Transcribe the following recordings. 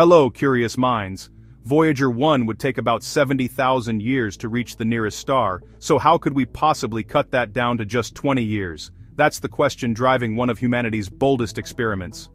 Hello, curious minds. Voyager 1 would take about 70,000 years to reach the nearest star, so how could we possibly cut that down to just 20 years? That's the question driving one of humanity's boldest experiments.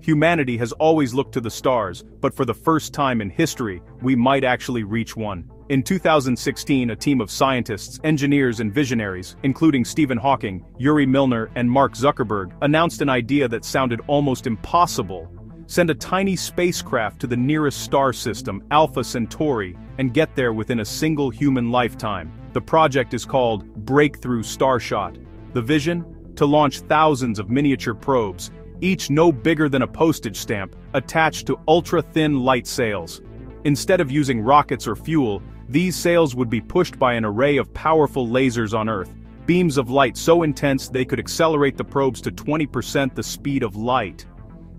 Humanity has always looked to the stars, but for the first time in history, we might actually reach one. In 2016 a team of scientists, engineers and visionaries, including Stephen Hawking, Yuri Milner and Mark Zuckerberg, announced an idea that sounded almost impossible. Send a tiny spacecraft to the nearest star system, Alpha Centauri, and get there within a single human lifetime. The project is called Breakthrough Starshot. The vision? To launch thousands of miniature probes, each no bigger than a postage stamp, attached to ultra-thin light sails. Instead of using rockets or fuel, these sails would be pushed by an array of powerful lasers on Earth, beams of light so intense they could accelerate the probes to 20% the speed of light.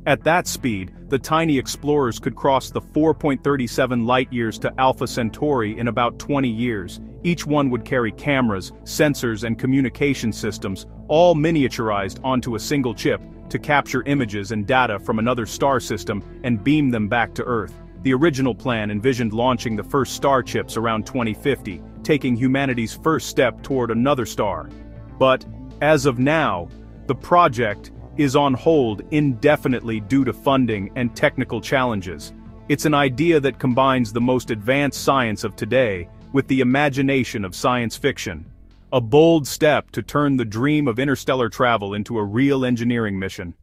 At that speed, the tiny explorers could cross the 4.37 light-years to Alpha Centauri in about 20 years. Each one would carry cameras, sensors and communication systems, all miniaturized onto a single chip, to capture images and data from another star system and beam them back to Earth. The original plan envisioned launching the first star chips around 2050, taking humanity's first step toward another star. But, as of now, the project is on hold indefinitely due to funding and technical challenges. It's an idea that combines the most advanced science of today with the imagination of science fiction. A bold step to turn the dream of interstellar travel into a real engineering mission.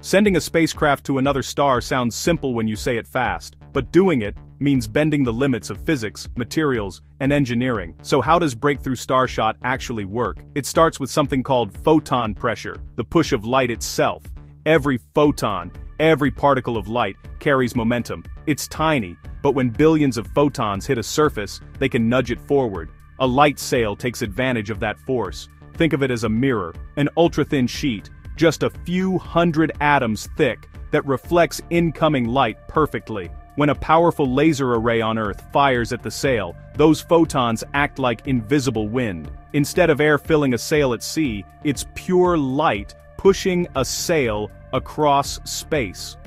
Sending a spacecraft to another star sounds simple when you say it fast, but doing it means bending the limits of physics, materials, and engineering. So how does Breakthrough Starshot actually work? It starts with something called photon pressure, the push of light itself. Every photon, every particle of light, carries momentum. It's tiny, but when billions of photons hit a surface, they can nudge it forward, a light sail takes advantage of that force. Think of it as a mirror, an ultra-thin sheet, just a few hundred atoms thick, that reflects incoming light perfectly. When a powerful laser array on Earth fires at the sail, those photons act like invisible wind. Instead of air filling a sail at sea, it's pure light pushing a sail across space.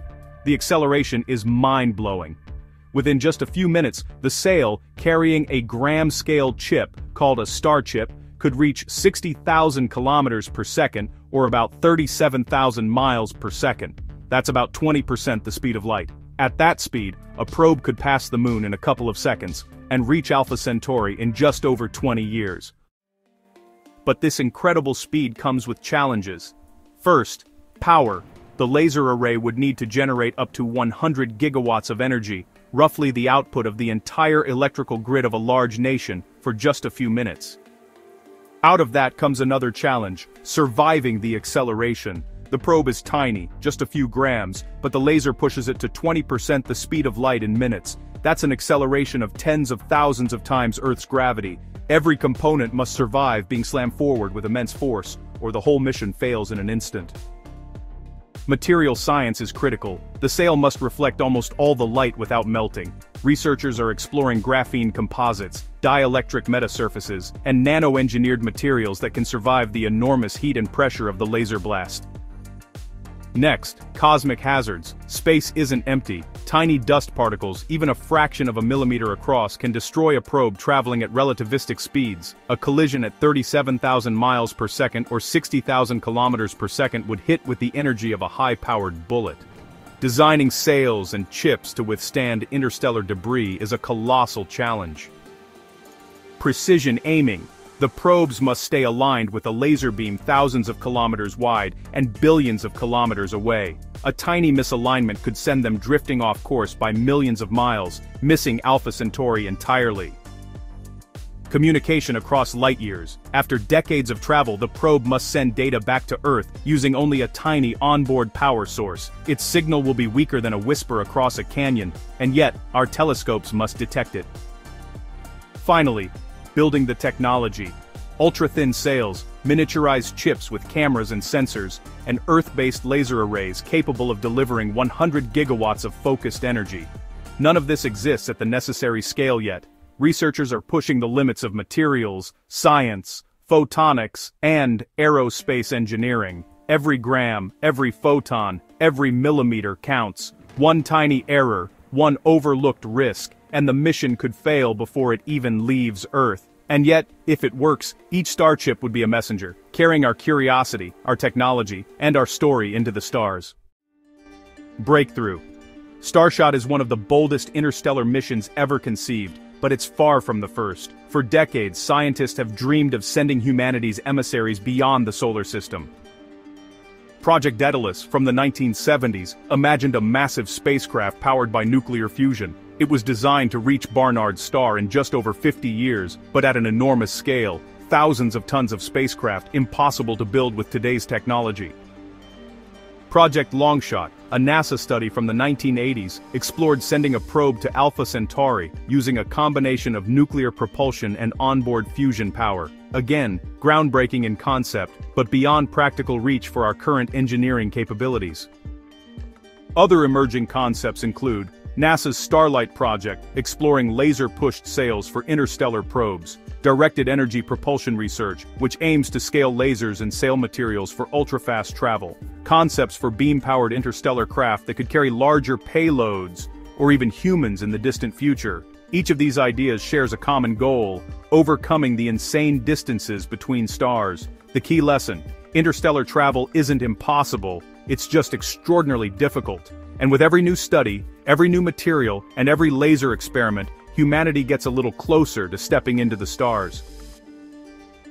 The acceleration is mind-blowing. Within just a few minutes, the sail, carrying a gram-scale chip, called a star chip, could reach 60,000 kilometers per second, or about 37,000 miles per second. That's about 20% the speed of light. At that speed, a probe could pass the moon in a couple of seconds, and reach Alpha Centauri in just over 20 years. But this incredible speed comes with challenges. First, power. The laser array would need to generate up to 100 gigawatts of energy, roughly the output of the entire electrical grid of a large nation, for just a few minutes. Out of that comes another challenge, surviving the acceleration. The probe is tiny, just a few grams, but the laser pushes it to 20% the speed of light in minutes. That's an acceleration of tens of thousands of times Earth's gravity. Every component must survive being slammed forward with immense force, or the whole mission fails in an instant. Material science is critical. The sail must reflect almost all the light without melting. Researchers are exploring graphene composites, dielectric metasurfaces, and nano-engineered materials that can survive the enormous heat and pressure of the laser blast. Next, cosmic hazards. Space isn't empty. Tiny dust particles, even a fraction of a millimeter across, can destroy a probe traveling at relativistic speeds. A collision at 37,000 miles per second or 60,000 kilometers per second would hit with the energy of a high-powered bullet. Designing sails and chips to withstand interstellar debris is a colossal challenge. Precision aiming, the probes must stay aligned with a laser beam thousands of kilometers wide and billions of kilometers away. A tiny misalignment could send them drifting off course by millions of miles, missing Alpha Centauri entirely. Communication across light years. After decades of travel the probe must send data back to Earth using only a tiny onboard power source. Its signal will be weaker than a whisper across a canyon, and yet, our telescopes must detect it. Finally, building the technology. Ultra-thin sails, miniaturized chips with cameras and sensors, and Earth-based laser arrays capable of delivering 100 gigawatts of focused energy. None of this exists at the necessary scale yet. Researchers are pushing the limits of materials, science, photonics, and aerospace engineering. Every gram, every photon, every millimeter counts. One tiny error, one overlooked risk, and the mission could fail before it even leaves Earth. And yet, if it works, each starship would be a messenger, carrying our curiosity, our technology, and our story into the stars. Breakthrough. Starshot is one of the boldest interstellar missions ever conceived, but it's far from the first. For decades, scientists have dreamed of sending humanity's emissaries beyond the solar system. Project Daedalus, from the 1970s, imagined a massive spacecraft powered by nuclear fusion. It was designed to reach Barnard's star in just over 50 years, but at an enormous scale, thousands of tons of spacecraft impossible to build with today's technology. Project Longshot, a NASA study from the 1980s, explored sending a probe to Alpha Centauri using a combination of nuclear propulsion and onboard fusion power. Again, groundbreaking in concept, but beyond practical reach for our current engineering capabilities. Other emerging concepts include NASA's Starlight project, exploring laser-pushed sails for interstellar probes, directed energy propulsion research, which aims to scale lasers and sail materials for ultra-fast travel, concepts for beam-powered interstellar craft that could carry larger payloads, or even humans in the distant future. Each of these ideas shares a common goal, overcoming the insane distances between stars. The key lesson, interstellar travel isn't impossible, it's just extraordinarily difficult. And with every new study, every new material, and every laser experiment, humanity gets a little closer to stepping into the stars.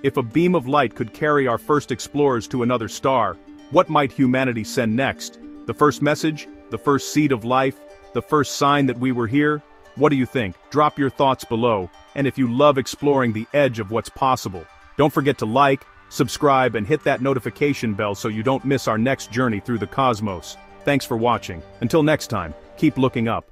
If a beam of light could carry our first explorers to another star, what might humanity send next? The first message? The first seed of life? The first sign that we were here? What do you think? Drop your thoughts below, and if you love exploring the edge of what's possible, don't forget to like, subscribe and hit that notification bell so you don't miss our next journey through the cosmos. Thanks for watching. Until next time, keep looking up.